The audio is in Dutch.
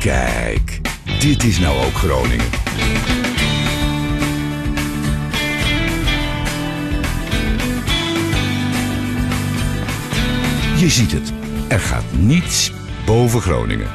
Kijk, dit is nou ook Groningen. Je ziet het, er gaat niets boven Groningen.